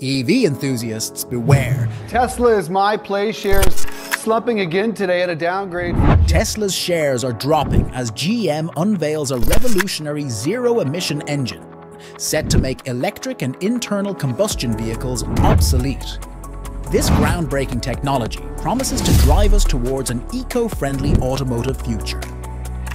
EV enthusiasts, beware. Tesla is my play shares slumping again today at a downgrade. Tesla's shares are dropping as GM unveils a revolutionary zero emission engine set to make electric and internal combustion vehicles obsolete. This groundbreaking technology promises to drive us towards an eco friendly automotive future.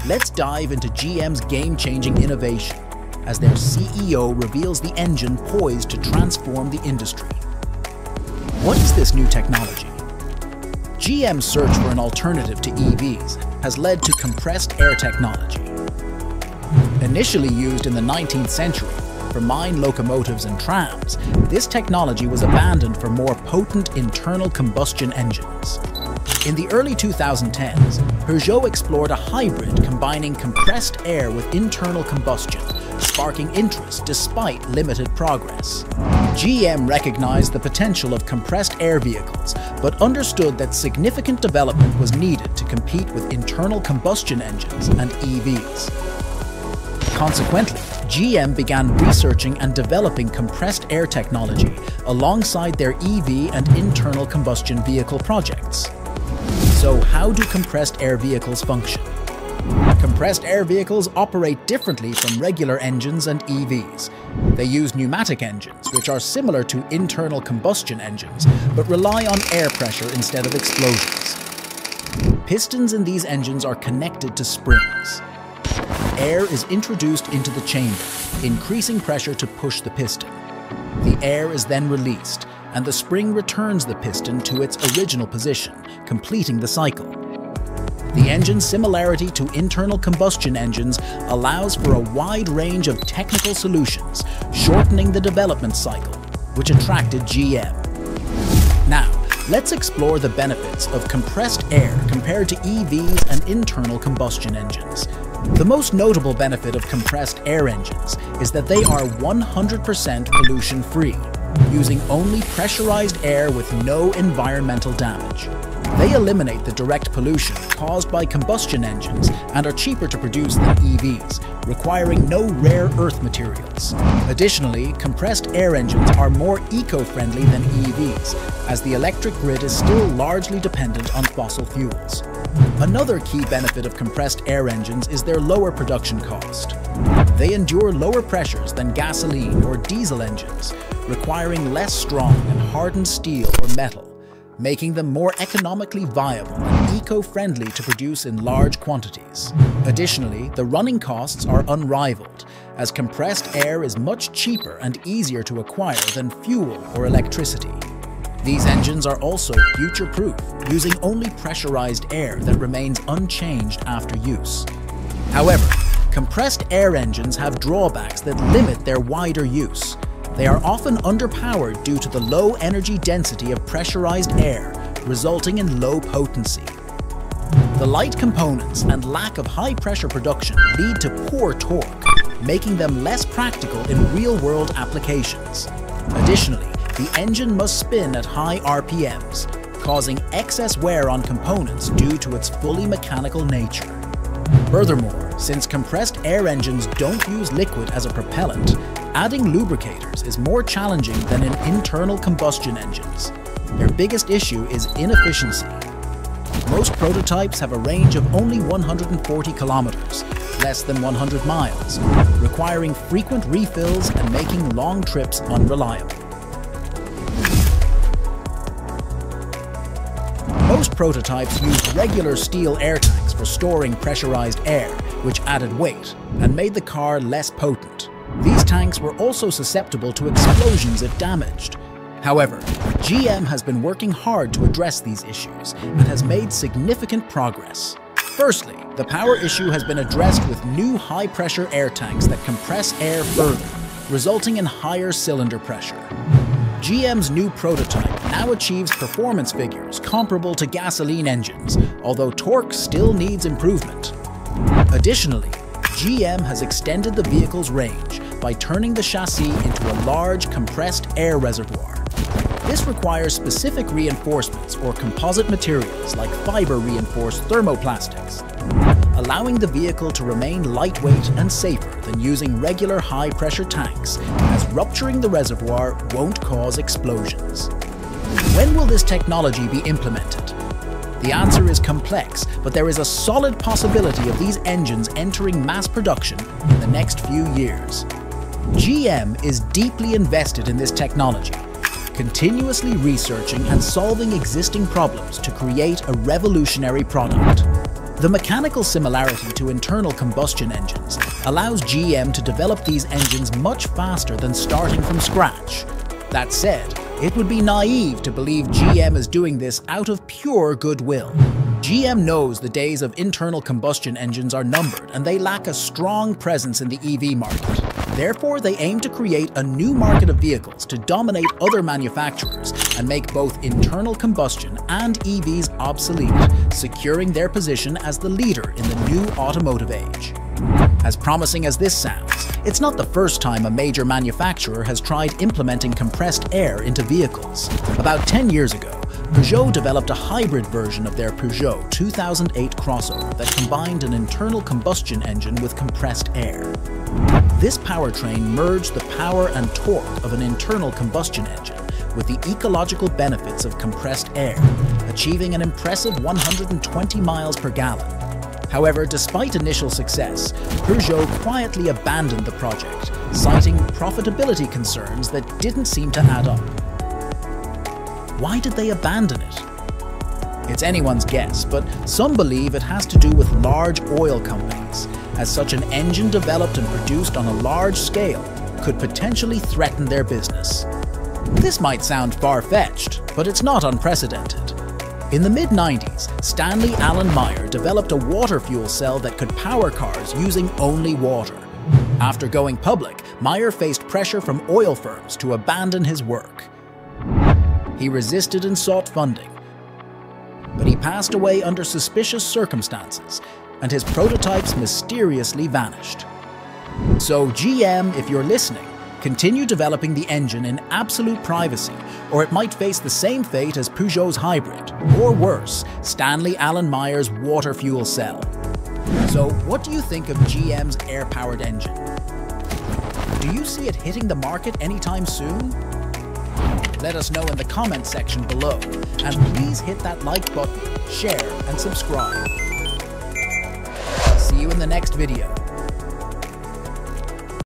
Let's dive into GM's game changing innovation as their CEO reveals the engine poised to transform the industry. What is this new technology? GM's search for an alternative to EVs has led to compressed air technology. Initially used in the 19th century for mine locomotives and trams, this technology was abandoned for more potent internal combustion engines. In the early 2010s, Peugeot explored a hybrid combining compressed air with internal combustion sparking interest despite limited progress. GM recognized the potential of compressed air vehicles, but understood that significant development was needed to compete with internal combustion engines and EVs. Consequently, GM began researching and developing compressed air technology alongside their EV and internal combustion vehicle projects. So how do compressed air vehicles function? Compressed air vehicles operate differently from regular engines and EVs. They use pneumatic engines, which are similar to internal combustion engines, but rely on air pressure instead of explosions. Pistons in these engines are connected to springs. Air is introduced into the chamber, increasing pressure to push the piston. The air is then released, and the spring returns the piston to its original position, completing the cycle. The engine's similarity to internal combustion engines allows for a wide range of technical solutions, shortening the development cycle, which attracted GM. Now, let's explore the benefits of compressed air compared to EVs and internal combustion engines. The most notable benefit of compressed air engines is that they are 100% pollution-free, using only pressurized air with no environmental damage. They eliminate the direct pollution caused by combustion engines and are cheaper to produce than EVs, requiring no rare earth materials. Additionally, compressed air engines are more eco-friendly than EVs, as the electric grid is still largely dependent on fossil fuels. Another key benefit of compressed air engines is their lower production cost. They endure lower pressures than gasoline or diesel engines, requiring less strong and hardened steel or metal making them more economically viable and eco-friendly to produce in large quantities. Additionally, the running costs are unrivaled, as compressed air is much cheaper and easier to acquire than fuel or electricity. These engines are also future-proof, using only pressurized air that remains unchanged after use. However, compressed air engines have drawbacks that limit their wider use, they are often underpowered due to the low energy density of pressurized air, resulting in low potency. The light components and lack of high pressure production lead to poor torque, making them less practical in real-world applications. Additionally, the engine must spin at high RPMs, causing excess wear on components due to its fully mechanical nature. Furthermore, since compressed air engines don't use liquid as a propellant, Adding lubricators is more challenging than in internal combustion engines. Their biggest issue is inefficiency. Most prototypes have a range of only 140 kilometers, less than 100 miles, requiring frequent refills and making long trips unreliable. Most prototypes used regular steel air tanks for storing pressurized air, which added weight and made the car less potent. These tanks were also susceptible to explosions if damaged. However, GM has been working hard to address these issues and has made significant progress. Firstly, the power issue has been addressed with new high-pressure air tanks that compress air further, resulting in higher cylinder pressure. GM's new prototype now achieves performance figures comparable to gasoline engines, although torque still needs improvement. Additionally, GM has extended the vehicle's range by turning the chassis into a large compressed air reservoir. This requires specific reinforcements or composite materials like fiber-reinforced thermoplastics, allowing the vehicle to remain lightweight and safer than using regular high-pressure tanks, as rupturing the reservoir won't cause explosions. When will this technology be implemented? The answer is complex, but there is a solid possibility of these engines entering mass production in the next few years. GM is deeply invested in this technology, continuously researching and solving existing problems to create a revolutionary product. The mechanical similarity to internal combustion engines allows GM to develop these engines much faster than starting from scratch. That said, it would be naive to believe GM is doing this out of pure goodwill. GM knows the days of internal combustion engines are numbered and they lack a strong presence in the EV market. Therefore, they aim to create a new market of vehicles to dominate other manufacturers and make both internal combustion and EVs obsolete, securing their position as the leader in the new automotive age. As promising as this sounds, it's not the first time a major manufacturer has tried implementing compressed air into vehicles. About 10 years ago, Peugeot developed a hybrid version of their Peugeot 2008 crossover that combined an internal combustion engine with compressed air. This powertrain merged the power and torque of an internal combustion engine with the ecological benefits of compressed air, achieving an impressive 120 miles per gallon However, despite initial success, Peugeot quietly abandoned the project, citing profitability concerns that didn't seem to add up. Why did they abandon it? It's anyone's guess, but some believe it has to do with large oil companies, as such an engine developed and produced on a large scale could potentially threaten their business. This might sound far-fetched, but it's not unprecedented. In the mid-90s, Stanley Allen Meyer developed a water fuel cell that could power cars using only water. After going public, Meyer faced pressure from oil firms to abandon his work. He resisted and sought funding, but he passed away under suspicious circumstances, and his prototypes mysteriously vanished. So GM, if you're listening, Continue developing the engine in absolute privacy, or it might face the same fate as Peugeot's hybrid, or worse, Stanley Allen Meyer's water fuel cell. So, what do you think of GM's air powered engine? Do you see it hitting the market anytime soon? Let us know in the comment section below, and please hit that like button, share, and subscribe. See you in the next video.